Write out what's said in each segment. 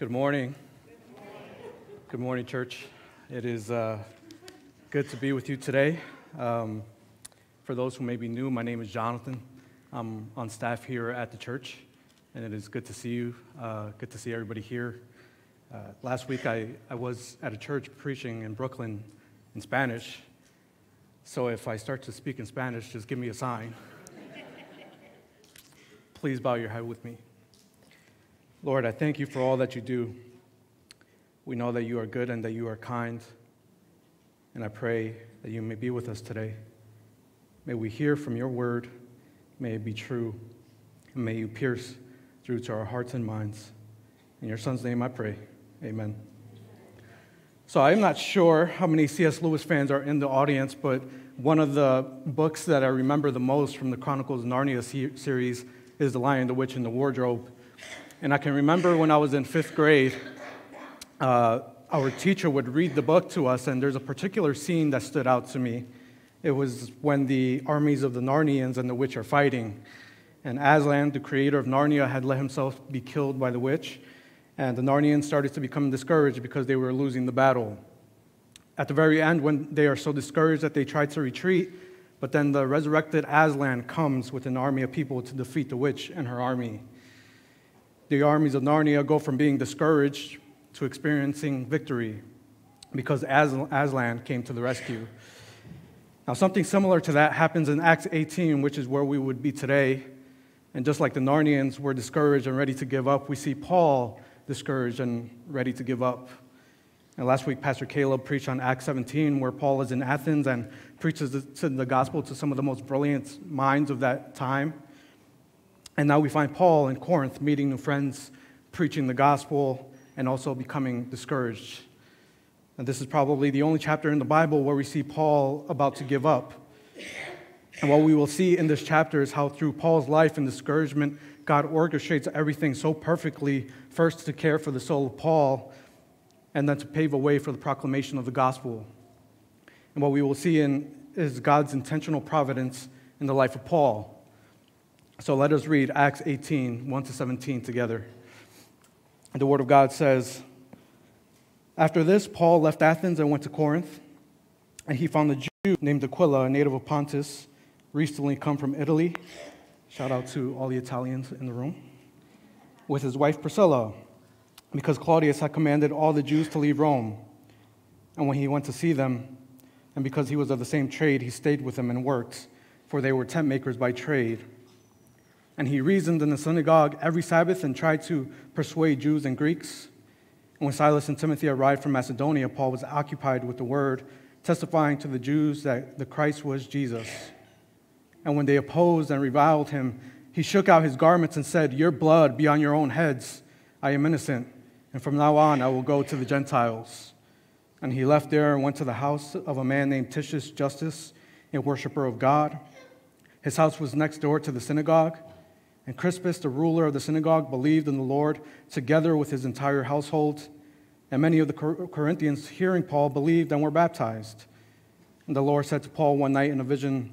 Good morning. Good morning, church. It is uh, good to be with you today. Um, for those who may be new, my name is Jonathan. I'm on staff here at the church, and it is good to see you. Uh, good to see everybody here. Uh, last week, I, I was at a church preaching in Brooklyn in Spanish. So if I start to speak in Spanish, just give me a sign. Please bow your head with me. Lord, I thank you for all that you do. We know that you are good and that you are kind. And I pray that you may be with us today. May we hear from your word. May it be true. And may you pierce through to our hearts and minds. In your son's name I pray. Amen. So I'm not sure how many C.S. Lewis fans are in the audience, but one of the books that I remember the most from the Chronicles of Narnia series is The Lion, the Witch, and the Wardrobe. And I can remember when I was in fifth grade, uh, our teacher would read the book to us, and there's a particular scene that stood out to me. It was when the armies of the Narnians and the witch are fighting. And Aslan, the creator of Narnia, had let himself be killed by the witch, and the Narnians started to become discouraged because they were losing the battle. At the very end, when they are so discouraged that they try to retreat, but then the resurrected Aslan comes with an army of people to defeat the witch and her army the armies of Narnia go from being discouraged to experiencing victory because Aslan came to the rescue. Now, something similar to that happens in Acts 18, which is where we would be today. And just like the Narnians were discouraged and ready to give up, we see Paul discouraged and ready to give up. And last week, Pastor Caleb preached on Acts 17, where Paul is in Athens and preaches the gospel to some of the most brilliant minds of that time. And now we find Paul in Corinth meeting new friends, preaching the gospel, and also becoming discouraged. And this is probably the only chapter in the Bible where we see Paul about to give up. And what we will see in this chapter is how, through Paul's life and discouragement, God orchestrates everything so perfectly, first to care for the soul of Paul, and then to pave a way for the proclamation of the gospel. And what we will see in, is God's intentional providence in the life of Paul. So let us read Acts 18, 1 to 17 together. The Word of God says, After this, Paul left Athens and went to Corinth, and he found a Jew named Aquila, a native of Pontus, recently come from Italy. Shout out to all the Italians in the room. With his wife Priscilla, because Claudius had commanded all the Jews to leave Rome. And when he went to see them, and because he was of the same trade, he stayed with them and worked, for they were tent makers by trade and he reasoned in the synagogue every Sabbath and tried to persuade Jews and Greeks. And when Silas and Timothy arrived from Macedonia, Paul was occupied with the word, testifying to the Jews that the Christ was Jesus. And when they opposed and reviled him, he shook out his garments and said, Your blood be on your own heads. I am innocent, and from now on I will go to the Gentiles. And he left there and went to the house of a man named Titius Justus, a worshiper of God. His house was next door to the synagogue. And Crispus, the ruler of the synagogue, believed in the Lord together with his entire household. And many of the Corinthians, hearing Paul, believed and were baptized. And the Lord said to Paul one night in a vision,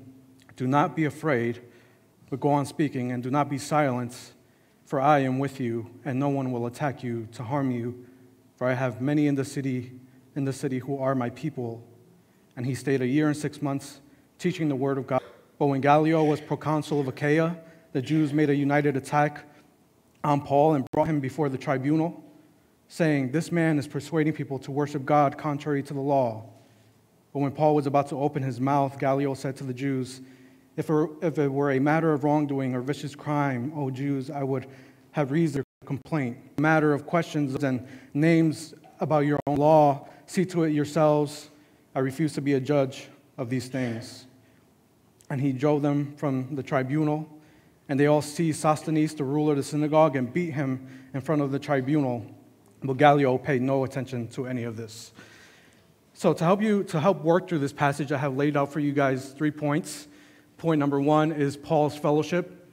Do not be afraid, but go on speaking, and do not be silent, for I am with you, and no one will attack you to harm you. For I have many in the city, in the city who are my people. And he stayed a year and six months, teaching the word of God. But when Gallio was proconsul of Achaia, the Jews made a united attack on Paul and brought him before the tribunal, saying, This man is persuading people to worship God contrary to the law. But when Paul was about to open his mouth, Gallio said to the Jews, If it were a matter of wrongdoing or vicious crime, O Jews, I would have reason for complaint. A matter of questions and names about your own law, see to it yourselves. I refuse to be a judge of these things. And he drove them from the tribunal and they all seized Sosthenes, the ruler of the synagogue, and beat him in front of the tribunal. But Gallio paid no attention to any of this. So to help you to help work through this passage, I have laid out for you guys three points. Point number one is Paul's fellowship.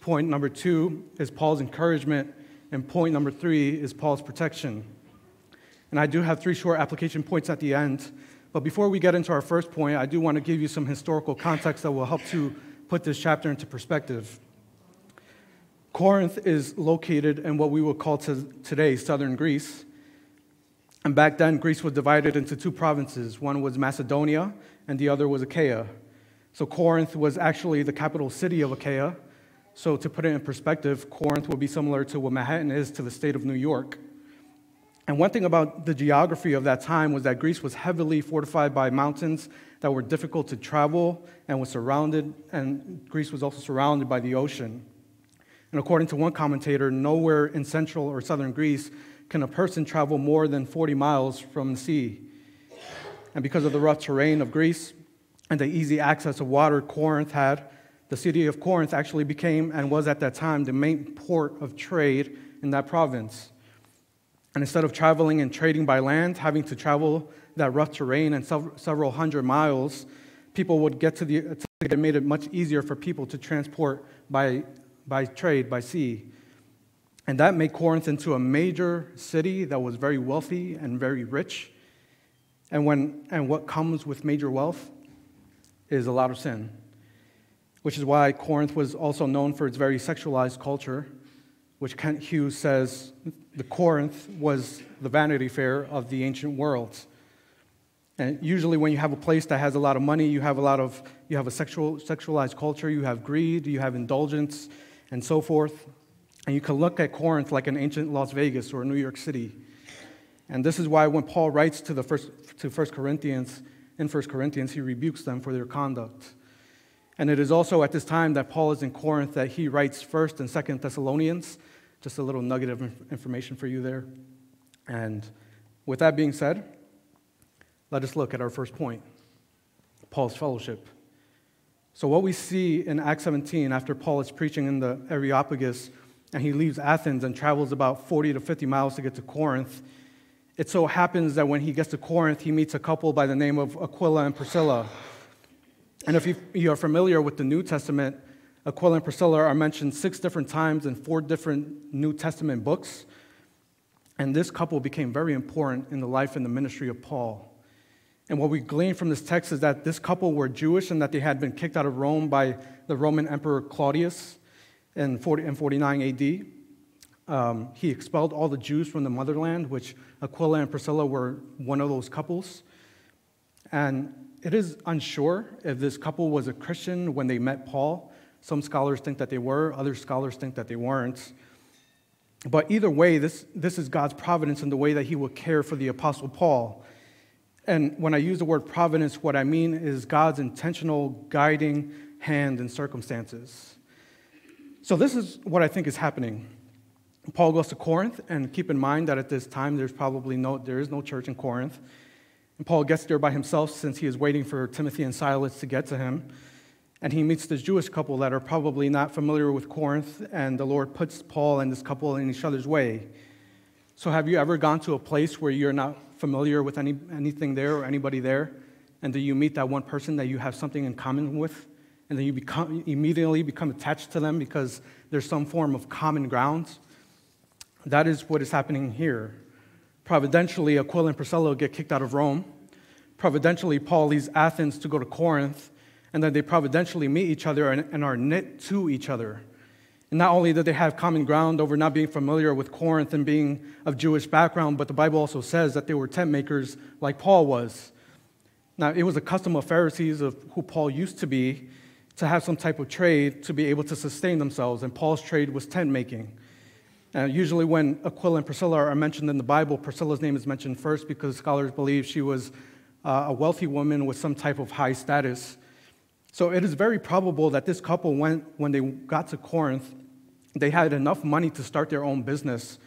Point number two is Paul's encouragement. And point number three is Paul's protection. And I do have three short application points at the end. But before we get into our first point, I do want to give you some historical context that will help to put this chapter into perspective. Corinth is located in what we would call to today southern Greece. And back then, Greece was divided into two provinces. One was Macedonia, and the other was Achaia. So Corinth was actually the capital city of Achaia. So to put it in perspective, Corinth would be similar to what Manhattan is to the state of New York. And one thing about the geography of that time was that Greece was heavily fortified by mountains that were difficult to travel and was surrounded, and Greece was also surrounded by the ocean. And according to one commentator, nowhere in central or southern Greece can a person travel more than 40 miles from the sea. And because of the rough terrain of Greece and the easy access of water Corinth had, the city of Corinth actually became and was at that time the main port of trade in that province. And instead of traveling and trading by land, having to travel that rough terrain and several hundred miles, people would get to the, it made it much easier for people to transport by, by trade, by sea. And that made Corinth into a major city that was very wealthy and very rich. And, when, and what comes with major wealth is a lot of sin, which is why Corinth was also known for its very sexualized culture, which Kent Hughes says the Corinth was the Vanity Fair of the ancient world. And usually, when you have a place that has a lot of money, you have a lot of you have a sexual sexualized culture, you have greed, you have indulgence, and so forth. And you can look at Corinth like an ancient Las Vegas or New York City. And this is why when Paul writes to the first to 1 Corinthians, in 1 Corinthians, he rebukes them for their conduct. And it is also at this time that Paul is in Corinth that he writes 1st and 2nd Thessalonians. Just a little nugget of information for you there. And with that being said, let us look at our first point Paul's fellowship. So, what we see in Acts 17 after Paul is preaching in the Areopagus and he leaves Athens and travels about 40 to 50 miles to get to Corinth. It so happens that when he gets to Corinth, he meets a couple by the name of Aquila and Priscilla. And if you are familiar with the New Testament, Aquila and Priscilla are mentioned six different times in four different New Testament books. And this couple became very important in the life and the ministry of Paul. And what we glean from this text is that this couple were Jewish and that they had been kicked out of Rome by the Roman Emperor Claudius in, 40, in 49 AD. Um, he expelled all the Jews from the motherland, which Aquila and Priscilla were one of those couples. And it is unsure if this couple was a Christian when they met Paul. Some scholars think that they were, other scholars think that they weren't. But either way, this, this is God's providence in the way that He will care for the Apostle Paul. And when I use the word providence, what I mean is God's intentional guiding hand in circumstances. So, this is what I think is happening. Paul goes to Corinth, and keep in mind that at this time there's probably no, there is no church in Corinth. And Paul gets there by himself since he is waiting for Timothy and Silas to get to him. And he meets this Jewish couple that are probably not familiar with Corinth, and the Lord puts Paul and this couple in each other's way. So, have you ever gone to a place where you're not familiar with any, anything there or anybody there, and do you meet that one person that you have something in common with? and then you become, immediately become attached to them because there's some form of common ground. That is what is happening here. Providentially, Aquila and Priscilla get kicked out of Rome. Providentially, Paul leaves Athens to go to Corinth, and then they providentially meet each other and, and are knit to each other. And not only did they have common ground over not being familiar with Corinth and being of Jewish background, but the Bible also says that they were tent makers like Paul was. Now, it was a custom of Pharisees of who Paul used to be to have some type of trade to be able to sustain themselves, and Paul's trade was tent making. Uh, usually, when Aquila and Priscilla are mentioned in the Bible, Priscilla's name is mentioned first because scholars believe she was uh, a wealthy woman with some type of high status. So it is very probable that this couple, went, when they got to Corinth, they had enough money to start their own business.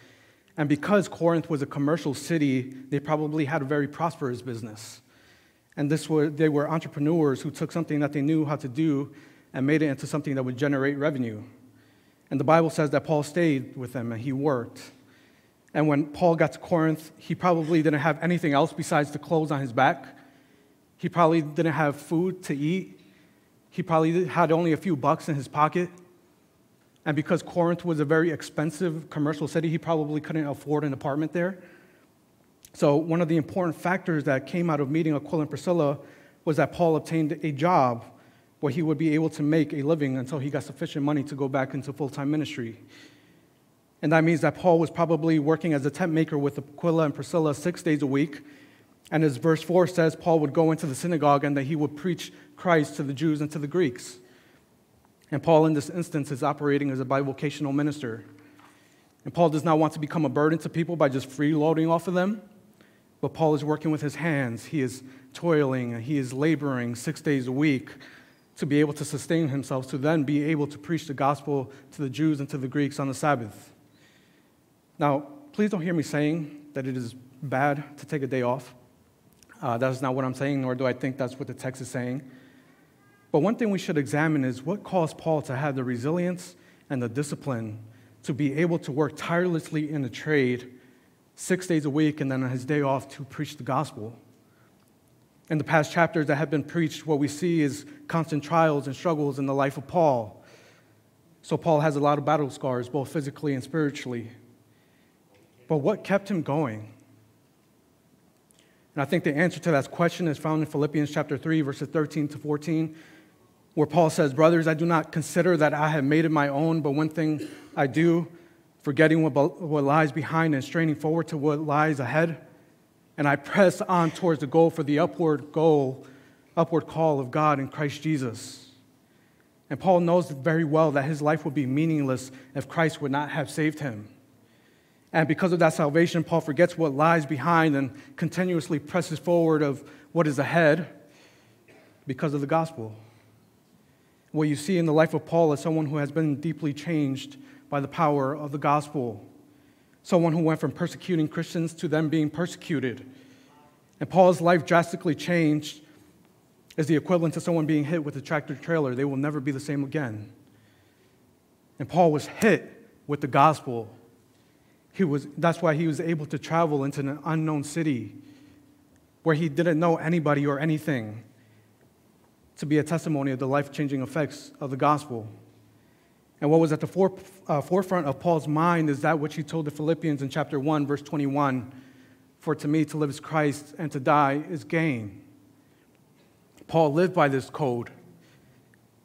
And because Corinth was a commercial city, they probably had a very prosperous business. And this were, they were entrepreneurs who took something that they knew how to do and made it into something that would generate revenue. And the Bible says that Paul stayed with them and he worked. And when Paul got to Corinth, he probably didn't have anything else besides the clothes on his back. He probably didn't have food to eat. He probably had only a few bucks in his pocket. And because Corinth was a very expensive commercial city, he probably couldn't afford an apartment there. So, one of the important factors that came out of meeting Aquila and Priscilla was that Paul obtained a job where he would be able to make a living until he got sufficient money to go back into full time ministry. And that means that Paul was probably working as a tent maker with Aquila and Priscilla six days a week. And as verse 4 says, Paul would go into the synagogue and that he would preach Christ to the Jews and to the Greeks. And Paul, in this instance, is operating as a bivocational minister. And Paul does not want to become a burden to people by just freeloading off of them, but Paul is working with his hands. He is toiling, he is laboring six days a week to be able to sustain himself, to then be able to preach the gospel to the Jews and to the Greeks on the Sabbath. Now, please don't hear me saying that it is bad to take a day off. Uh, that's not what I'm saying, nor do I think that's what the text is saying. But one thing we should examine is what caused Paul to have the resilience and the discipline to be able to work tirelessly in the trade six days a week and then on his day off to preach the gospel. In the past chapters that have been preached, what we see is constant trials and struggles in the life of Paul. So, Paul has a lot of battle scars, both physically and spiritually. But what kept him going? And I think the answer to that question is found in Philippians chapter 3, verses 13 to 14, where Paul says, Brothers, I do not consider that I have made it my own, but one thing I do, forgetting what, what lies behind and straining forward to what lies ahead, and I press on towards the goal for the upward goal, upward call of God in Christ Jesus. And Paul knows very well that his life would be meaningless if Christ would not have saved him. And because of that salvation, Paul forgets what lies behind and continuously presses forward of what is ahead because of the gospel. What you see in the life of Paul is someone who has been deeply changed by the power of the gospel. Someone who went from persecuting Christians to them being persecuted. And Paul's life drastically changed is the equivalent to someone being hit with a tractor trailer. They will never be the same again. And Paul was hit with the gospel he was, that's why he was able to travel into an unknown city where he didn't know anybody or anything to be a testimony of the life changing effects of the gospel. And what was at the fore, uh, forefront of Paul's mind is that which he told the Philippians in chapter 1, verse 21 For to me to live is Christ, and to die is gain. Paul lived by this code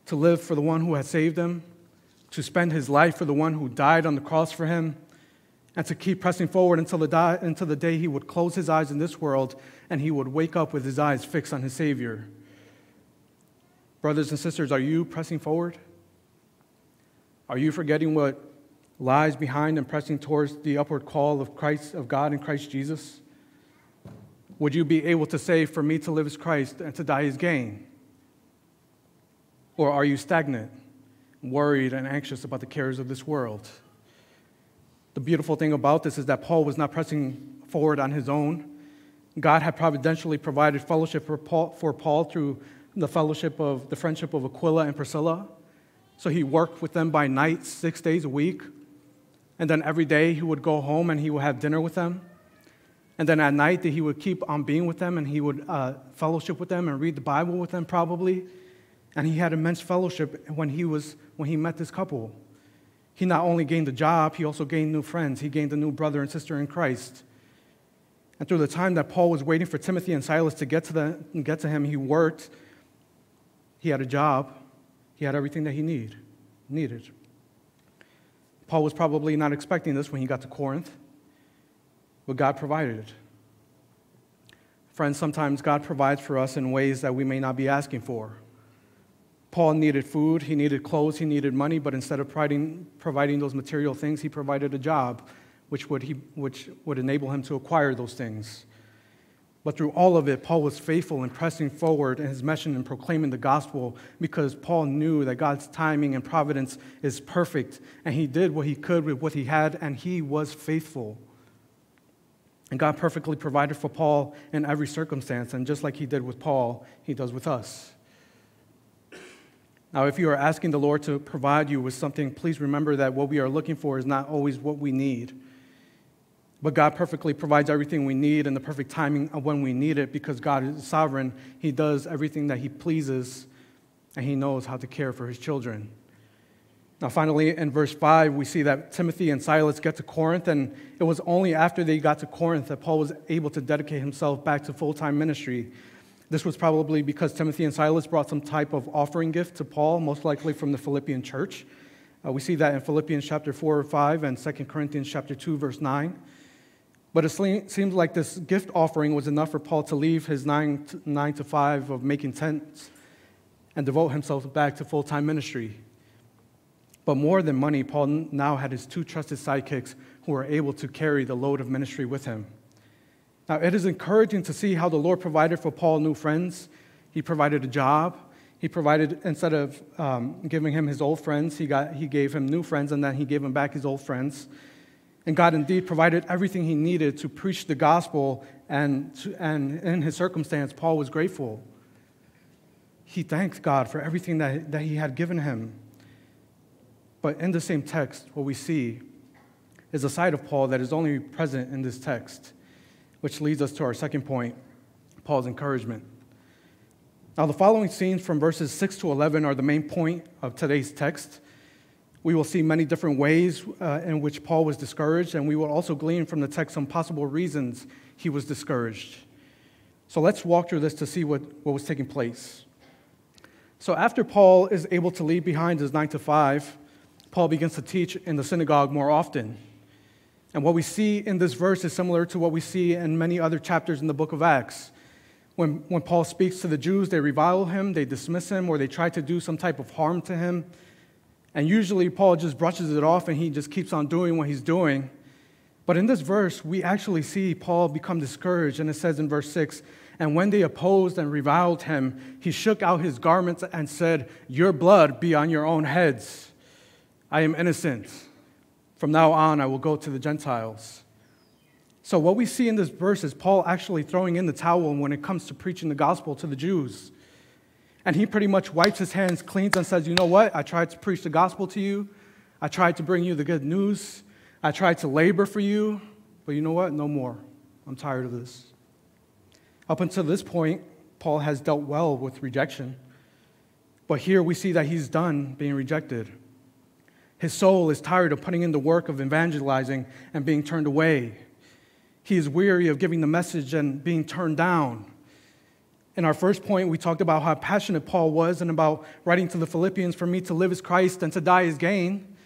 to live for the one who had saved him, to spend his life for the one who died on the cross for him and to keep pressing forward until the, until the day he would close his eyes in this world and he would wake up with his eyes fixed on his Savior. Brothers and sisters, are you pressing forward? Are you forgetting what lies behind and pressing towards the upward call of Christ of God in Christ Jesus? Would you be able to say, For me to live is Christ and to die is gain? Or are you stagnant, worried, and anxious about the cares of this world? The beautiful thing about this is that Paul was not pressing forward on his own. God had providentially provided fellowship for Paul, for Paul through the fellowship of the friendship of Aquila and Priscilla. So he worked with them by night, six days a week. And then every day he would go home and he would have dinner with them. And then at night he would keep on being with them and he would uh, fellowship with them and read the Bible with them probably. And he had immense fellowship when he was when he met this couple he not only gained a job, he also gained new friends. He gained a new brother and sister in Christ. And through the time that Paul was waiting for Timothy and Silas to get to, the, get to him, he worked. He had a job. He had everything that he need, needed. Paul was probably not expecting this when he got to Corinth, but God provided it. Friends, sometimes God provides for us in ways that we may not be asking for. Paul needed food, he needed clothes, he needed money, but instead of providing, providing those material things, he provided a job which would, he, which would enable him to acquire those things. But through all of it, Paul was faithful in pressing forward in his mission and proclaiming the gospel because Paul knew that God's timing and providence is perfect, and he did what he could with what he had, and he was faithful. And God perfectly provided for Paul in every circumstance, and just like he did with Paul, he does with us. Now, if you are asking the Lord to provide you with something, please remember that what we are looking for is not always what we need. But God perfectly provides everything we need in the perfect timing of when we need it because God is sovereign. He does everything that He pleases, and He knows how to care for His children. Now, finally, in verse 5, we see that Timothy and Silas get to Corinth, and it was only after they got to Corinth that Paul was able to dedicate himself back to full time ministry. This was probably because Timothy and Silas brought some type of offering gift to Paul, most likely from the Philippian church. Uh, we see that in Philippians chapter 4 or 5 and 2 Corinthians chapter 2, verse 9. But it seems like this gift offering was enough for Paul to leave his nine to, nine to five of making tents and devote himself back to full time ministry. But more than money, Paul now had his two trusted sidekicks who were able to carry the load of ministry with him. Now, it is encouraging to see how the Lord provided for Paul new friends. He provided a job. He provided, instead of um, giving him his old friends, he, got, he gave him new friends, and then he gave him back his old friends. And God indeed provided everything he needed to preach the gospel, and, to, and in his circumstance, Paul was grateful. He thanked God for everything that, that he had given him. But in the same text, what we see is a side of Paul that is only present in this text which leads us to our second point Paul's encouragement. Now, the following scenes from verses 6 to 11 are the main point of today's text. We will see many different ways uh, in which Paul was discouraged, and we will also glean from the text some possible reasons he was discouraged. So let's walk through this to see what, what was taking place. So, after Paul is able to leave behind his 9 to 5, Paul begins to teach in the synagogue more often. And what we see in this verse is similar to what we see in many other chapters in the book of Acts. When, when Paul speaks to the Jews, they revile him, they dismiss him, or they try to do some type of harm to him. And usually Paul just brushes it off and he just keeps on doing what he's doing. But in this verse, we actually see Paul become discouraged. And it says in verse 6 And when they opposed and reviled him, he shook out his garments and said, Your blood be on your own heads. I am innocent. From now on, I will go to the Gentiles. So, what we see in this verse is Paul actually throwing in the towel when it comes to preaching the gospel to the Jews. And he pretty much wipes his hands, cleans, and says, You know what? I tried to preach the gospel to you. I tried to bring you the good news. I tried to labor for you. But you know what? No more. I'm tired of this. Up until this point, Paul has dealt well with rejection. But here we see that he's done being rejected. His soul is tired of putting in the work of evangelizing and being turned away. He is weary of giving the message and being turned down. In our first point, we talked about how passionate Paul was and about writing to the Philippians for me to live as Christ and to die as gain.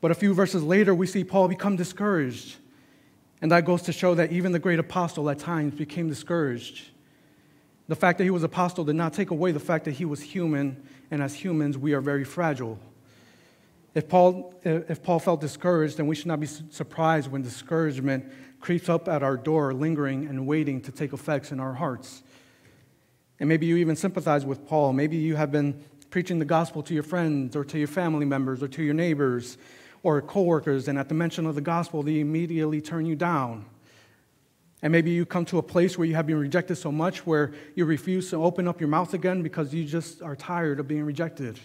But a few verses later, we see Paul become discouraged. And that goes to show that even the great apostle at times became discouraged. The fact that he was apostle did not take away the fact that he was human, and as humans, we are very fragile. If Paul, if Paul felt discouraged, then we should not be surprised when discouragement creeps up at our door, lingering and waiting to take effects in our hearts. And maybe you even sympathize with Paul. Maybe you have been preaching the gospel to your friends or to your family members or to your neighbors or coworkers, and at the mention of the gospel, they immediately turn you down. And maybe you come to a place where you have been rejected so much where you refuse to open up your mouth again because you just are tired of being rejected.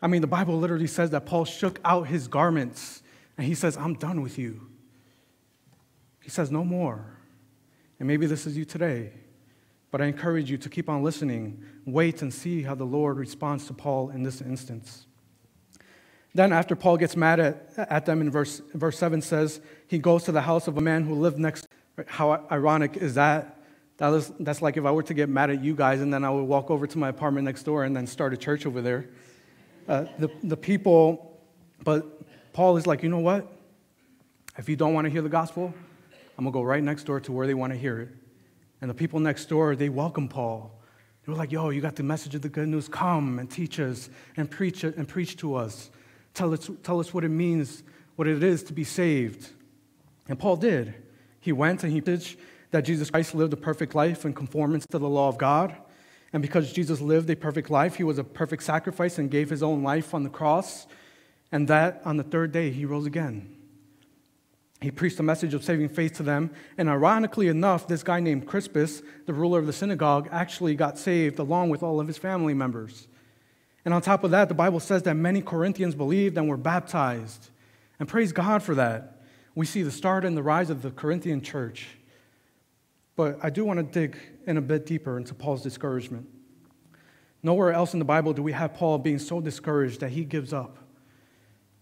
I mean, the Bible literally says that Paul shook out his garments and he says, I'm done with you. He says, No more. And maybe this is you today. But I encourage you to keep on listening, wait and see how the Lord responds to Paul in this instance. Then, after Paul gets mad at, at them in verse, verse 7 says, he goes to the house of a man who lived next. How ironic is that? that is, that's like if I were to get mad at you guys and then I would walk over to my apartment next door and then start a church over there. Uh, the, the people, but Paul is like, you know what? If you don't want to hear the gospel, I'm going to go right next door to where they want to hear it. And the people next door, they welcome Paul. They were like, yo, you got the message of the good news. Come and teach us and preach it and preach to us. Tell us, tell us what it means, what it is to be saved. And Paul did. He went and he preached that Jesus Christ lived a perfect life in conformance to the law of God and because Jesus lived a perfect life, he was a perfect sacrifice and gave his own life on the cross. And that on the third day, he rose again. He preached a message of saving faith to them. And ironically enough, this guy named Crispus, the ruler of the synagogue, actually got saved along with all of his family members. And on top of that, the Bible says that many Corinthians believed and were baptized. And praise God for that. We see the start and the rise of the Corinthian church. But I do want to dig in a bit deeper into Paul's discouragement. Nowhere else in the Bible do we have Paul being so discouraged that he gives up.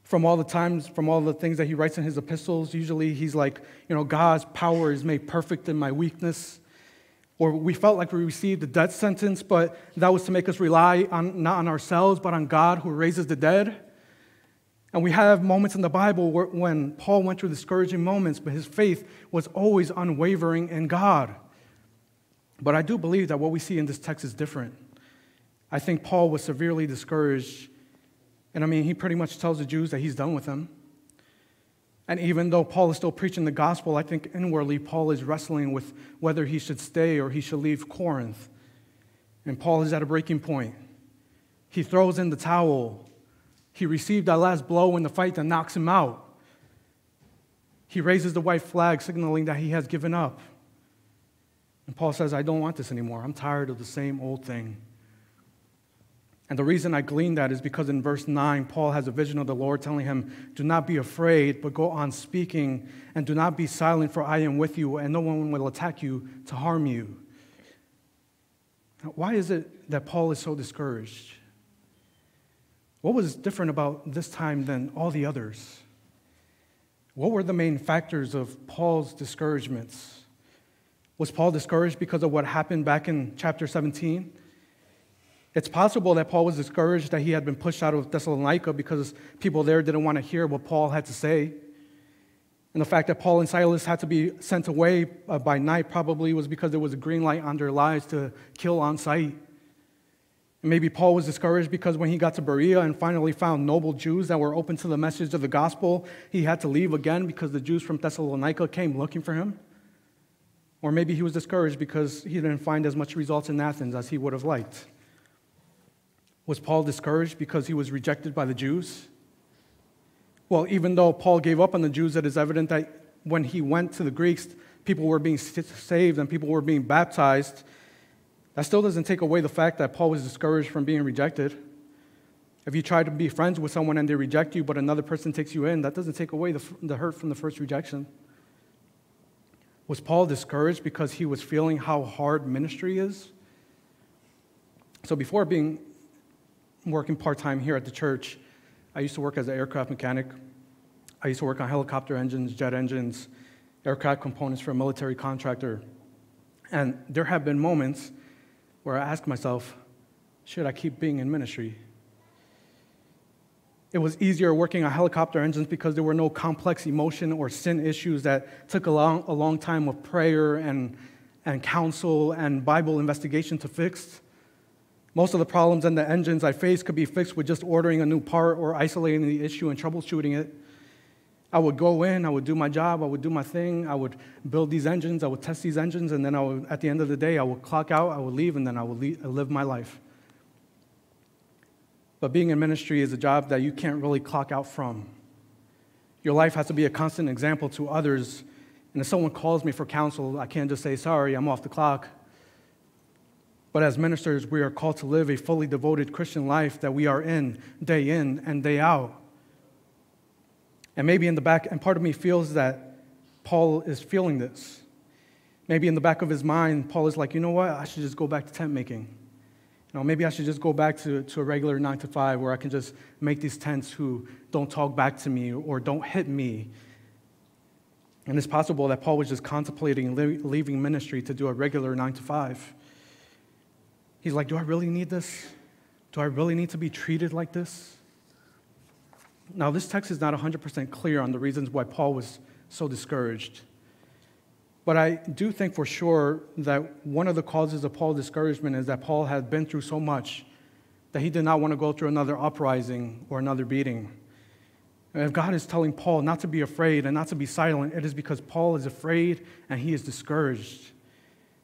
From all the times, from all the things that he writes in his epistles, usually he's like, you know, God's power is made perfect in my weakness. Or we felt like we received a death sentence, but that was to make us rely on, not on ourselves, but on God who raises the dead. And we have moments in the Bible where, when Paul went through discouraging moments, but his faith was always unwavering in God. But I do believe that what we see in this text is different. I think Paul was severely discouraged. And I mean, he pretty much tells the Jews that he's done with them. And even though Paul is still preaching the gospel, I think inwardly Paul is wrestling with whether he should stay or he should leave Corinth. And Paul is at a breaking point. He throws in the towel. He received that last blow in the fight that knocks him out. He raises the white flag, signaling that he has given up. And Paul says, I don't want this anymore. I'm tired of the same old thing. And the reason I glean that is because in verse 9, Paul has a vision of the Lord telling him, Do not be afraid, but go on speaking, and do not be silent, for I am with you, and no one will attack you to harm you. Now, why is it that Paul is so discouraged? What was different about this time than all the others? What were the main factors of Paul's discouragements? Was Paul discouraged because of what happened back in chapter 17? It's possible that Paul was discouraged that he had been pushed out of Thessalonica because people there didn't want to hear what Paul had to say. And the fact that Paul and Silas had to be sent away uh, by night probably was because there was a green light on their lives to kill on sight. And maybe Paul was discouraged because when he got to Berea and finally found noble Jews that were open to the message of the gospel, he had to leave again because the Jews from Thessalonica came looking for him. Or maybe he was discouraged because he didn't find as much results in Athens as he would have liked. Was Paul discouraged because he was rejected by the Jews? Well, even though Paul gave up on the Jews, it is evident that when he went to the Greeks, people were being saved and people were being baptized. That still doesn't take away the fact that Paul was discouraged from being rejected. If you try to be friends with someone and they reject you, but another person takes you in, that doesn't take away the, the hurt from the first rejection. Was Paul discouraged because he was feeling how hard ministry is? So before being working part time here at the church, I used to work as an aircraft mechanic. I used to work on helicopter engines, jet engines, aircraft components for a military contractor. And there have been moments where I ask myself, should I keep being in ministry? It was easier working on helicopter engines because there were no complex emotion or sin issues that took a long, a long time of prayer and, and counsel and Bible investigation to fix. Most of the problems in the engines I faced could be fixed with just ordering a new part or isolating the issue and troubleshooting it. I would go in, I would do my job, I would do my thing, I would build these engines, I would test these engines, and then I would, at the end of the day, I would clock out, I would leave, and then I would leave, live my life. But being in ministry is a job that you can't really clock out from. Your life has to be a constant example to others. And if someone calls me for counsel, I can't just say, sorry, I'm off the clock. But as ministers, we are called to live a fully devoted Christian life that we are in day in and day out. And maybe in the back, and part of me feels that Paul is feeling this. Maybe in the back of his mind, Paul is like, you know what? I should just go back to tent making. You know, maybe I should just go back to, to a regular nine to five where I can just make these tents who don't talk back to me or don't hit me. And it's possible that Paul was just contemplating leaving ministry to do a regular nine to five. He's like, Do I really need this? Do I really need to be treated like this? Now, this text is not 100% clear on the reasons why Paul was so discouraged. But I do think for sure that one of the causes of Paul's discouragement is that Paul had been through so much that he did not want to go through another uprising or another beating. And if God is telling Paul not to be afraid and not to be silent, it is because Paul is afraid and he is discouraged.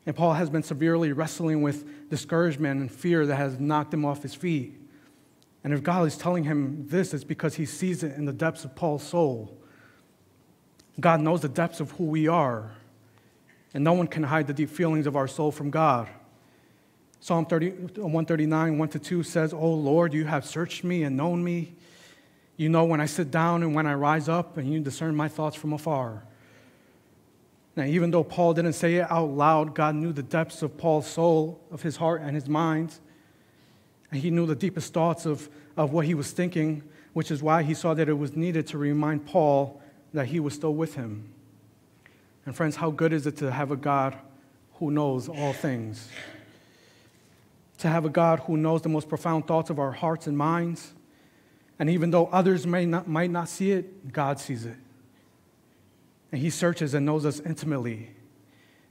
And Paul has been severely wrestling with discouragement and fear that has knocked him off his feet. And if God is telling him this, it's because he sees it in the depths of Paul's soul. God knows the depths of who we are, and no one can hide the deep feelings of our soul from God. Psalm 30, 139, 1 to 2 says, O Lord, you have searched me and known me. You know when I sit down and when I rise up, and you discern my thoughts from afar. Now, even though Paul didn't say it out loud, God knew the depths of Paul's soul, of his heart and his mind. And he knew the deepest thoughts of, of what he was thinking, which is why he saw that it was needed to remind Paul that he was still with him. And, friends, how good is it to have a God who knows all things. To have a God who knows the most profound thoughts of our hearts and minds. And even though others may not, might not see it, God sees it. And He searches and knows us intimately.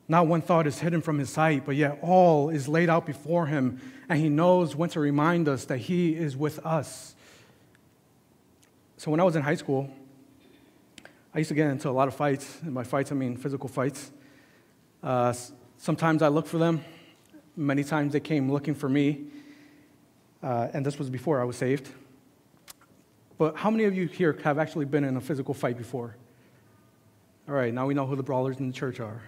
Not one thought is hidden from His sight, but yet all is laid out before Him. And He knows when to remind us that He is with us. So when I was in high school, I used to get into a lot of fights. And by fights, I mean physical fights. Uh, sometimes I looked for them. Many times they came looking for me. Uh, and this was before I was saved. But how many of you here have actually been in a physical fight before? All right, now we know who the brawlers in the church are.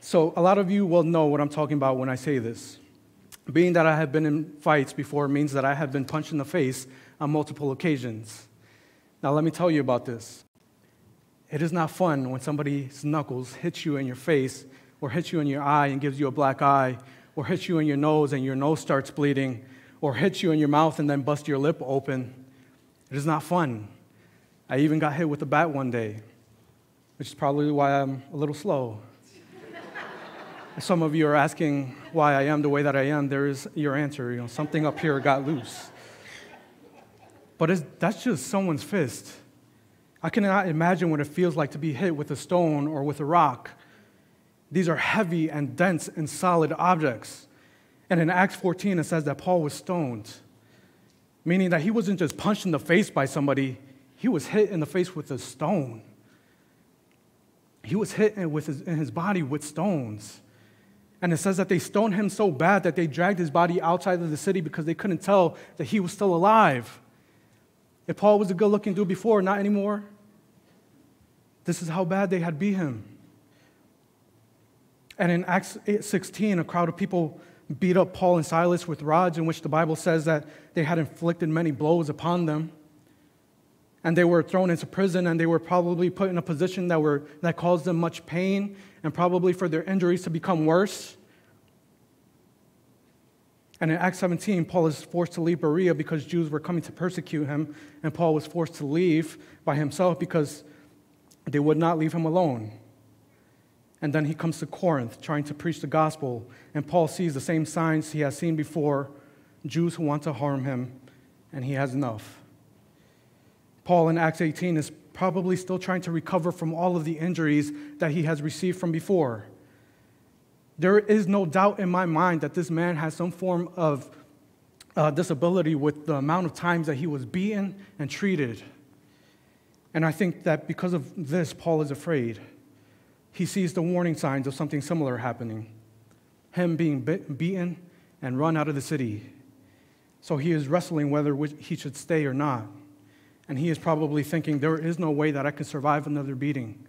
So, a lot of you will know what I'm talking about when I say this. Being that I have been in fights before means that I have been punched in the face on multiple occasions. Now, let me tell you about this. It is not fun when somebody's knuckles hits you in your face, or hits you in your eye and gives you a black eye, or hits you in your nose and your nose starts bleeding, or hits you in your mouth and then busts your lip open. It is not fun. I even got hit with a bat one day, which is probably why I'm a little slow. Some of you are asking why I am the way that I am. There is your answer. You know, something up here got loose. But that's just someone's fist. I cannot imagine what it feels like to be hit with a stone or with a rock. These are heavy and dense and solid objects. And in Acts 14, it says that Paul was stoned, meaning that he wasn't just punched in the face by somebody, he was hit in the face with a stone. He was hit with his, in his body with stones. And it says that they stoned him so bad that they dragged his body outside of the city because they couldn't tell that he was still alive. If Paul was a good looking dude before, not anymore, this is how bad they had beat him. And in Acts 16, a crowd of people beat up Paul and Silas with rods, in which the Bible says that they had inflicted many blows upon them. And they were thrown into prison, and they were probably put in a position that, were, that caused them much pain, and probably for their injuries to become worse. And in Acts 17, Paul is forced to leave Berea because Jews were coming to persecute him, and Paul was forced to leave by himself because they would not leave him alone. And then he comes to Corinth trying to preach the gospel, and Paul sees the same signs he has seen before Jews who want to harm him, and he has enough. Paul in Acts 18 is probably still trying to recover from all of the injuries that he has received from before. There is no doubt in my mind that this man has some form of uh, disability with the amount of times that he was beaten and treated. And I think that because of this, Paul is afraid. He sees the warning signs of something similar happening him being bit, beaten and run out of the city. So he is wrestling whether he should stay or not. And he is probably thinking, there is no way that I can survive another beating.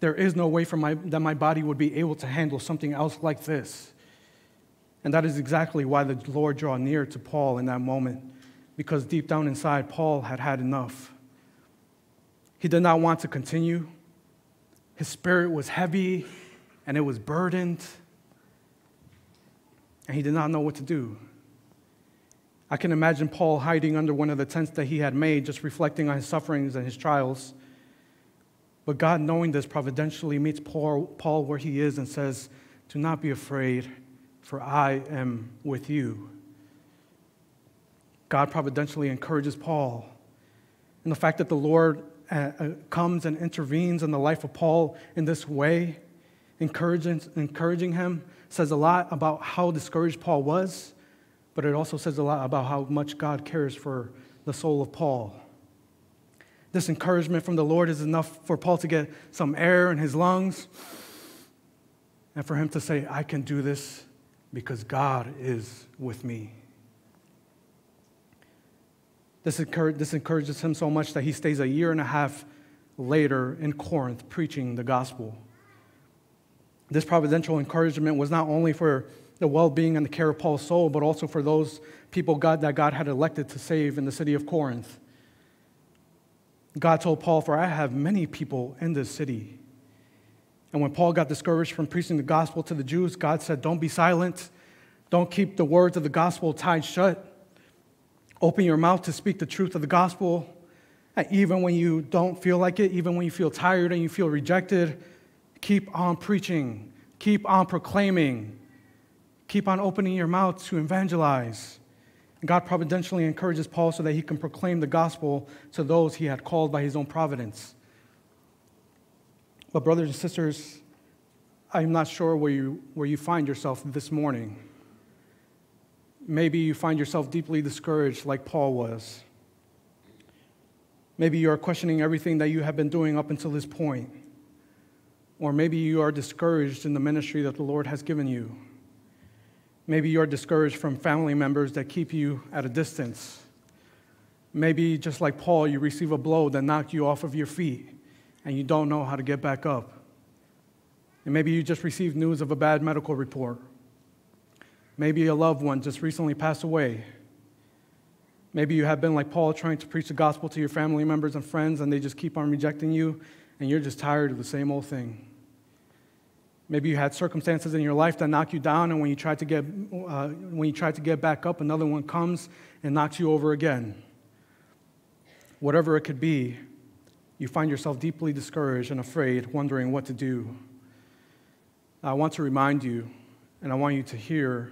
There is no way for my, that my body would be able to handle something else like this. And that is exactly why the Lord drew near to Paul in that moment, because deep down inside, Paul had had enough. He did not want to continue. His spirit was heavy and it was burdened, and he did not know what to do. I can imagine Paul hiding under one of the tents that he had made, just reflecting on his sufferings and his trials. But God, knowing this, providentially meets Paul, where he is and says, Do not be afraid, for I am with you. God providentially encourages Paul. And the fact that the Lord uh, uh, comes and intervenes in the life of Paul in this way, encouraging, encouraging him, says a lot about how discouraged Paul was, but it also says a lot about how much God cares for the soul of Paul. This encouragement from the Lord is enough for Paul to get some air in his lungs and for him to say, I can do this because God is with me. This, this encourages him so much that he stays a year and a half later in Corinth preaching the gospel. This providential encouragement was not only for the well being and the care of Paul's soul, but also for those people God, that God had elected to save in the city of Corinth. God told Paul, For I have many people in this city. And when Paul got discouraged from preaching the gospel to the Jews, God said, Don't be silent. Don't keep the words of the gospel tied shut. Open your mouth to speak the truth of the gospel. And even when you don't feel like it, even when you feel tired and you feel rejected, keep on preaching. Keep on proclaiming. Keep on opening your mouth to evangelize. And God providentially encourages Paul so that he can proclaim the gospel to those he had called by his own providence. But, brothers and sisters, I'm not sure where you, where you find yourself this morning. Maybe you find yourself deeply discouraged, like Paul was. Maybe you are questioning everything that you have been doing up until this point. Or maybe you are discouraged in the ministry that the Lord has given you. Maybe you are discouraged from family members that keep you at a distance. Maybe, just like Paul, you receive a blow that knocked you off of your feet and you don't know how to get back up. And maybe you just received news of a bad medical report. Maybe a loved one just recently passed away. Maybe you have been like Paul trying to preach the gospel to your family members and friends and they just keep on rejecting you and you're just tired of the same old thing. Maybe you had circumstances in your life that knock you down, and when you try to get, uh, when you try to get back up, another one comes and knocks you over again. Whatever it could be, you find yourself deeply discouraged and afraid, wondering what to do. I want to remind you, and I want you to hear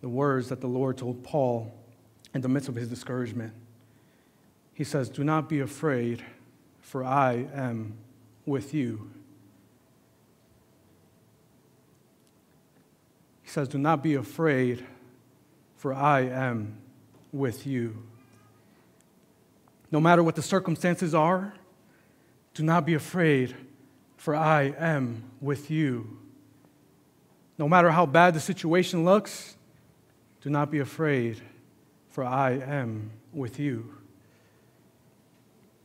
the words that the Lord told Paul in the midst of his discouragement. He says, Do not be afraid, for I am with you. Says, Do not be afraid, for I am with you. No matter what the circumstances are, do not be afraid, for I am with you. No matter how bad the situation looks, do not be afraid, for I am with you.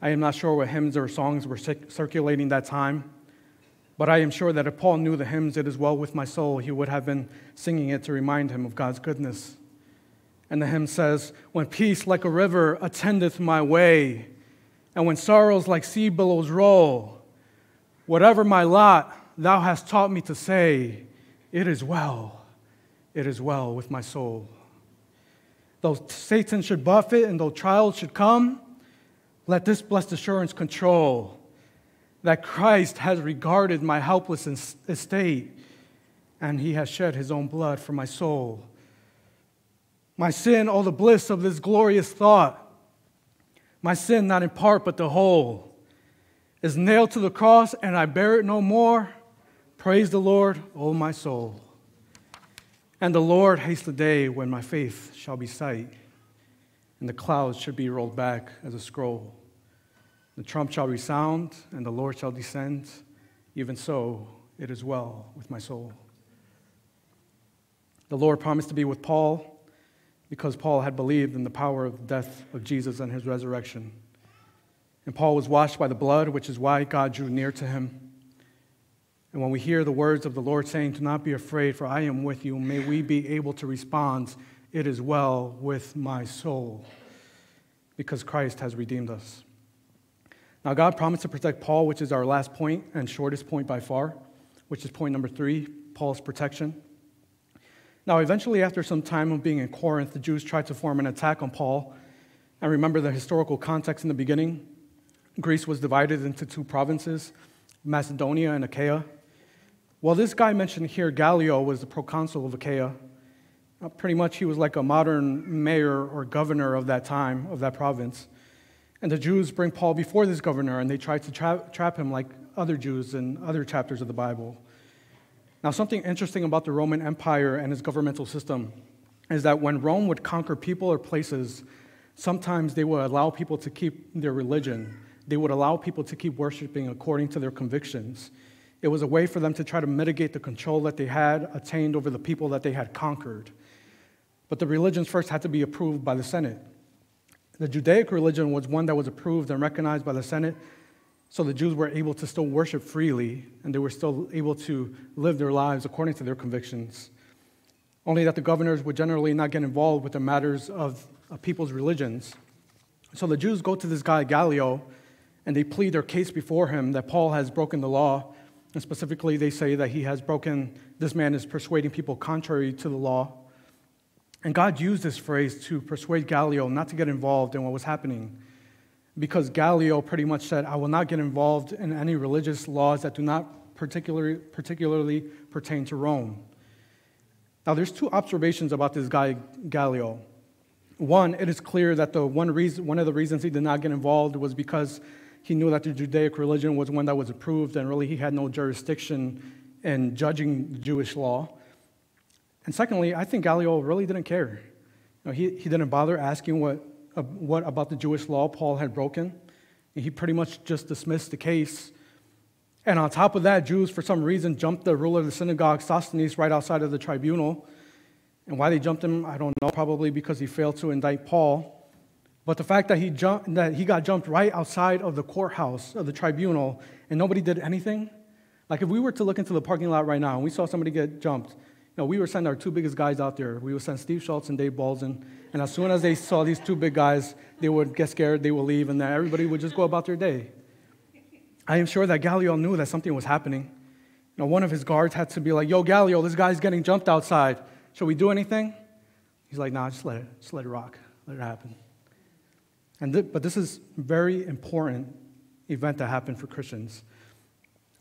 I am not sure what hymns or songs were circulating that time. But I am sure that if Paul knew the hymns, It Is Well With My Soul, he would have been singing it to remind him of God's goodness. And the hymn says, When peace like a river attendeth my way, and when sorrows like sea billows roll, whatever my lot, thou hast taught me to say, It is well, it is well with my soul. Though Satan should buffet and though trials should come, let this blessed assurance control that Christ has regarded my helpless estate and he has shed his own blood for my soul. My sin, all the bliss of this glorious thought, my sin, not in part but the whole, is nailed to the cross and I bear it no more. Praise the Lord, O my soul. And the Lord haste the day when my faith shall be sight, and the clouds should be rolled back as a scroll. The trump shall resound, and the Lord shall descend. Even so, it is well with my soul. The Lord promised to be with Paul because Paul had believed in the power of the death of Jesus and his resurrection. And Paul was washed by the blood, which is why God drew near to him. And when we hear the words of the Lord saying, Do not be afraid, for I am with you, may we be able to respond, It is well with my soul, because Christ has redeemed us. Now, God promised to protect Paul, which is our last point and shortest point by far, which is point number three Paul's protection. Now, eventually, after some time of being in Corinth, the Jews tried to form an attack on Paul. And remember the historical context in the beginning Greece was divided into two provinces, Macedonia and Achaia. Well, this guy mentioned here, Gallio, was the proconsul of Achaia. Pretty much, he was like a modern mayor or governor of that time, of that province. And the Jews bring Paul before this governor, and they try to tra- trap him like other Jews in other chapters of the Bible. Now, something interesting about the Roman Empire and its governmental system is that when Rome would conquer people or places, sometimes they would allow people to keep their religion. They would allow people to keep worshiping according to their convictions. It was a way for them to try to mitigate the control that they had attained over the people that they had conquered. But the religions first had to be approved by the Senate. The Judaic religion was one that was approved and recognized by the Senate, so the Jews were able to still worship freely and they were still able to live their lives according to their convictions. Only that the governors would generally not get involved with the matters of, people's religions. So the Jews go to this guy, Gallio, and they plead their case before him that Paul has broken the law. And specifically, they say that he has broken, this man is persuading people contrary to the law. And God used this phrase to persuade Gallio not to get involved in what was happening. Because Gallio pretty much said, I will not get involved in any religious laws that do not particularly, particularly pertain to Rome. Now, there's two observations about this guy, Gallio. One, it is clear that the one, reason, one of the reasons he did not get involved was because he knew that the Judaic religion was one that was approved, and really he had no jurisdiction in judging Jewish law. And secondly, I think Gallio really didn't care. You know, he, he didn't bother asking what, uh, what about the Jewish law Paul had broken. He pretty much just dismissed the case. And on top of that, Jews, for some reason, jumped the ruler of the synagogue, Sosthenes, right outside of the tribunal. And why they jumped him, I don't know, probably because he failed to indict Paul. But the fact that he, jumped, that he got jumped right outside of the courthouse, of the tribunal, and nobody did anything, like if we were to look into the parking lot right now and we saw somebody get jumped, know, we would send our two biggest guys out there. We would send Steve Schultz and Dave Balzan. And as soon as they saw these two big guys, they would get scared, they would leave, and then everybody would just go about their day. I am sure that Gallio knew that something was happening. You know, one of his guards had to be like, Yo, Gallio, this guy's getting jumped outside. Should we do anything? He's like, Nah, just let it, just let it rock. Let it happen. And th- but this is very important event that happened for Christians.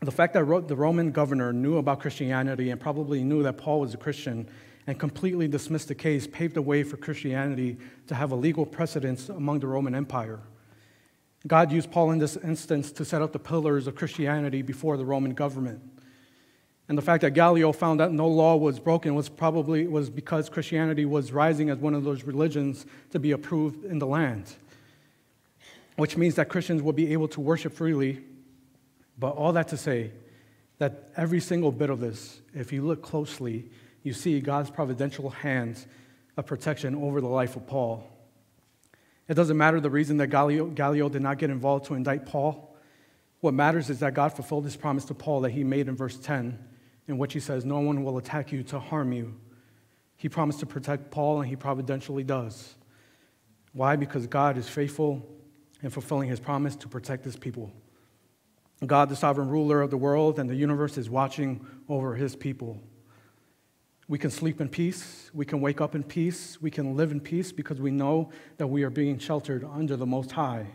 The fact that the Roman governor knew about Christianity and probably knew that Paul was a Christian and completely dismissed the case paved the way for Christianity to have a legal precedence among the Roman Empire. God used Paul in this instance to set up the pillars of Christianity before the Roman government. And the fact that Gallio found that no law was broken was probably was because Christianity was rising as one of those religions to be approved in the land. Which means that Christians will be able to worship freely but all that to say that every single bit of this, if you look closely, you see God's providential hands of protection over the life of Paul. It doesn't matter the reason that Gallio, Gallio did not get involved to indict Paul. What matters is that God fulfilled his promise to Paul that he made in verse 10, in which he says, No one will attack you to harm you. He promised to protect Paul, and he providentially does. Why? Because God is faithful in fulfilling his promise to protect his people. God, the sovereign ruler of the world and the universe, is watching over his people. We can sleep in peace. We can wake up in peace. We can live in peace because we know that we are being sheltered under the Most High.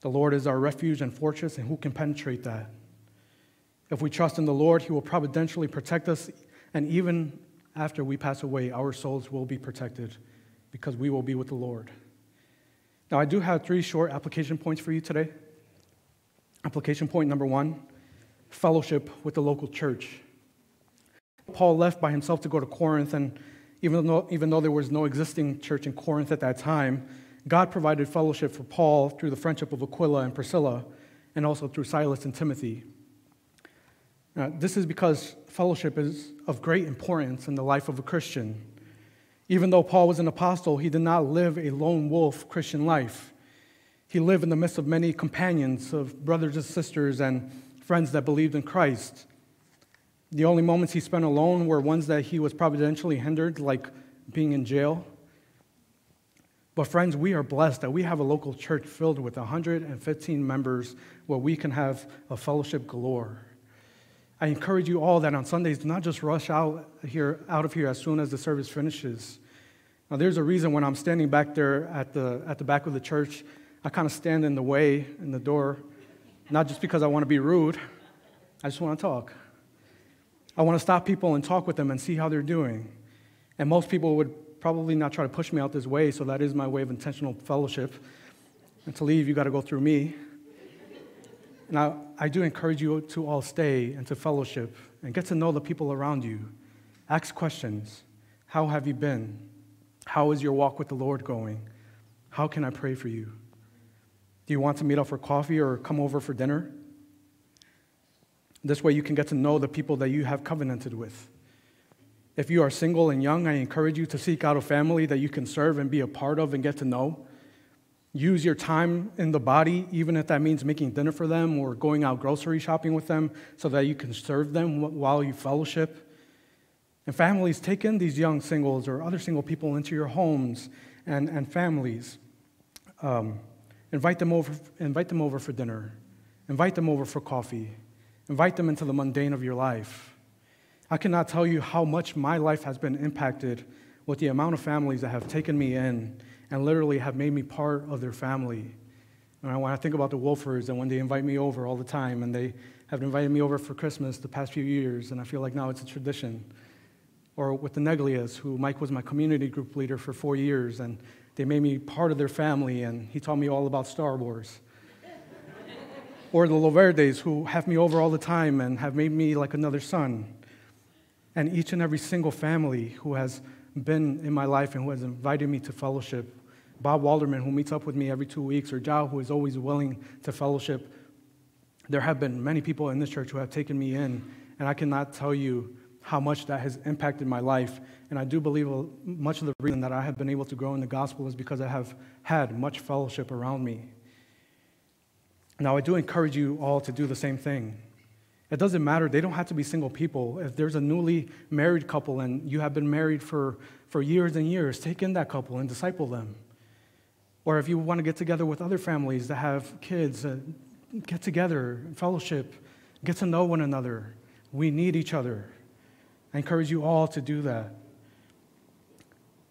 The Lord is our refuge and fortress, and who can penetrate that? If we trust in the Lord, He will providentially protect us, and even after we pass away, our souls will be protected because we will be with the Lord. Now, I do have three short application points for you today. Application point number one fellowship with the local church. Paul left by himself to go to Corinth, and even though, even though there was no existing church in Corinth at that time, God provided fellowship for Paul through the friendship of Aquila and Priscilla, and also through Silas and Timothy. Now, this is because fellowship is of great importance in the life of a Christian. Even though Paul was an apostle, he did not live a lone wolf Christian life. He lived in the midst of many companions, of brothers and sisters, and friends that believed in Christ. The only moments he spent alone were ones that he was providentially hindered, like being in jail. But, friends, we are blessed that we have a local church filled with 115 members where we can have a fellowship galore. I encourage you all that on Sundays, do not just rush out, here, out of here as soon as the service finishes. Now, there's a reason when I'm standing back there at the, at the back of the church I kind of stand in the way in the door, not just because I want to be rude, I just want to talk. I want to stop people and talk with them and see how they're doing. And most people would probably not try to push me out this way, so that is my way of intentional fellowship. And to leave, you got to go through me. Now, I do encourage you to all stay and to fellowship and get to know the people around you. Ask questions. How have you been? How is your walk with the Lord going? How can I pray for you? Do you want to meet up for coffee or come over for dinner? This way, you can get to know the people that you have covenanted with. If you are single and young, I encourage you to seek out a family that you can serve and be a part of and get to know. Use your time in the body, even if that means making dinner for them or going out grocery shopping with them, so that you can serve them while you fellowship. And families, take in these young singles or other single people into your homes and, and families. Um, Invite them over, invite them over for dinner. Invite them over for coffee. Invite them into the mundane of your life. I cannot tell you how much my life has been impacted with the amount of families that have taken me in and literally have made me part of their family. And I when I think about the Wolfers and when they invite me over all the time, and they have invited me over for Christmas the past few years, and I feel like now it's a tradition. Or with the Neglias, who Mike was my community group leader for four years, and they made me part of their family, and he taught me all about Star Wars. or the Loverdes, who have me over all the time and have made me like another son. And each and every single family who has been in my life and who has invited me to fellowship. Bob Walderman, who meets up with me every two weeks, or Jao, who is always willing to fellowship. There have been many people in this church who have taken me in, and I cannot tell you how much that has impacted my life. And I do believe much of the reason that I have been able to grow in the gospel is because I have had much fellowship around me. Now, I do encourage you all to do the same thing. It doesn't matter. They don't have to be single people. If there's a newly married couple and you have been married for, for years and years, take in that couple and disciple them. Or if you want to get together with other families that have kids, uh, get together, fellowship, get to know one another. We need each other. I encourage you all to do that.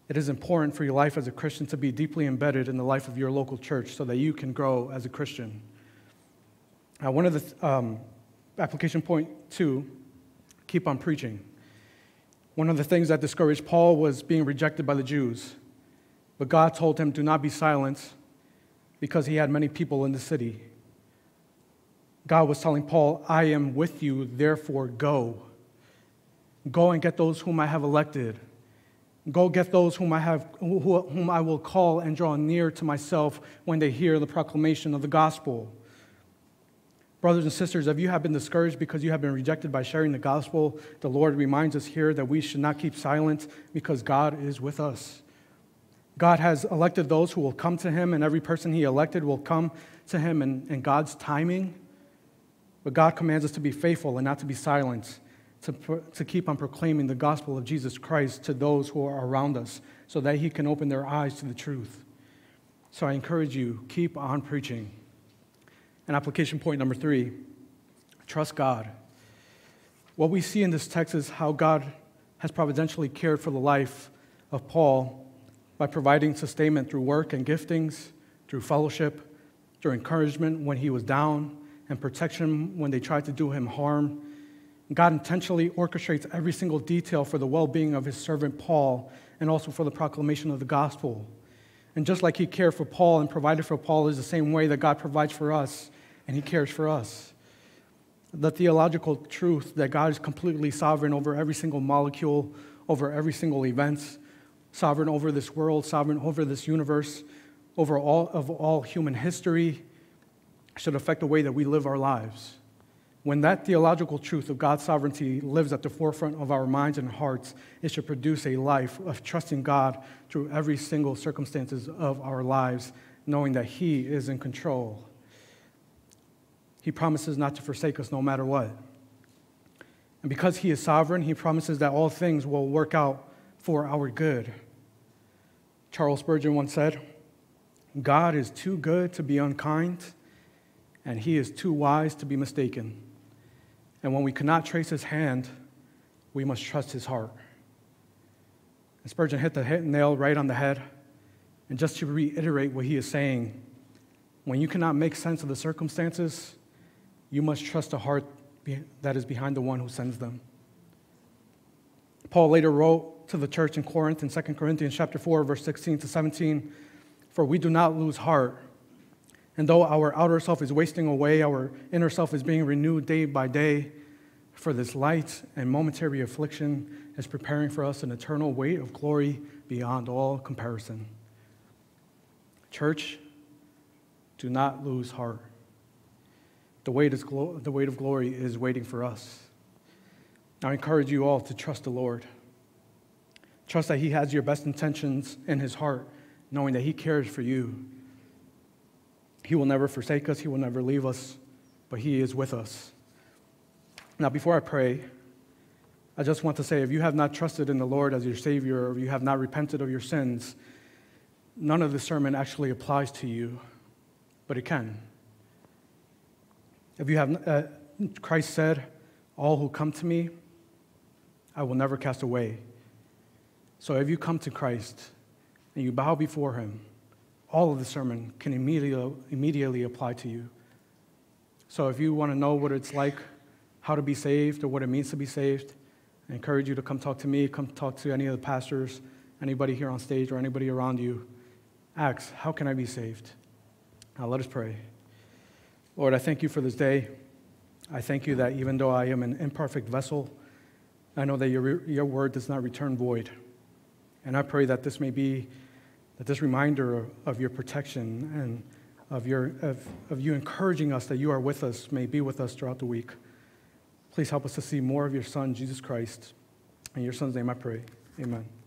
It is important for your life as a Christian to be deeply embedded in the life of your local church so that you can grow as a Christian. Now, one of the um, application point two keep on preaching. One of the things that discouraged Paul was being rejected by the Jews. But God told him, Do not be silent, because he had many people in the city. God was telling Paul, I am with you, therefore go. Go and get those whom I have elected. Go get those whom I, have, whom I will call and draw near to myself when they hear the proclamation of the gospel. Brothers and sisters, if you have been discouraged because you have been rejected by sharing the gospel, the Lord reminds us here that we should not keep silent because God is with us. God has elected those who will come to him, and every person he elected will come to him in, in God's timing. But God commands us to be faithful and not to be silent, to, to keep on proclaiming the gospel of Jesus Christ to those who are around us so that he can open their eyes to the truth. So I encourage you, keep on preaching. And application point number three trust God. What we see in this text is how God has providentially cared for the life of Paul by providing sustainment through work and giftings, through fellowship, through encouragement when he was down, and protection when they tried to do him harm. God intentionally orchestrates every single detail for the well being of his servant Paul and also for the proclamation of the gospel. And just like he cared for Paul and provided for Paul, is the same way that God provides for us and He cares for us. The theological truth that God is completely sovereign over every single molecule, over every single event, sovereign over this world, sovereign over this universe, over all of all human history, should affect the way that we live our lives. When that theological truth of God's sovereignty lives at the forefront of our minds and hearts, it should produce a life of trusting God through every single circumstances of our lives, knowing that He is in control. He promises not to forsake us no matter what. And because He is sovereign, He promises that all things will work out for our good. Charles Spurgeon once said, God is too good to be unkind, and He is too wise to be mistaken. And when we cannot trace His hand, we must trust His heart. And Spurgeon hit the nail right on the head. And just to reiterate what he is saying, when you cannot make sense of the circumstances, you must trust a heart that is behind the one who sends them. Paul later wrote to the church in Corinth in 2 Corinthians chapter 4 verse 16 to 17, "For we do not lose heart, and though our outer self is wasting away, our inner self is being renewed day by day, for this light and momentary affliction is preparing for us an eternal weight of glory beyond all comparison." Church, do not lose heart. The weight, is glo- the weight of glory is waiting for us. I encourage you all to trust the Lord. Trust that He has your best intentions in His heart, knowing that He cares for you. He will never forsake us, He will never leave us, but He is with us. Now, before I pray, I just want to say if you have not trusted in the Lord as your Savior, or you have not repented of your sins, none of the sermon actually applies to you, but it can. If you have, uh, Christ said, All who come to me, I will never cast away. So if you come to Christ and you bow before him, all of the sermon can immediately, immediately apply to you. So if you want to know what it's like, how to be saved, or what it means to be saved, I encourage you to come talk to me, come talk to any of the pastors, anybody here on stage, or anybody around you. Ask, how can I be saved? Now let us pray. Lord, I thank you for this day. I thank you that even though I am an imperfect vessel, I know that your, your word does not return void. And I pray that this may be, that this reminder of your protection and of, your, of, of you encouraging us that you are with us may be with us throughout the week. Please help us to see more of your Son, Jesus Christ. In your Son's name I pray. Amen.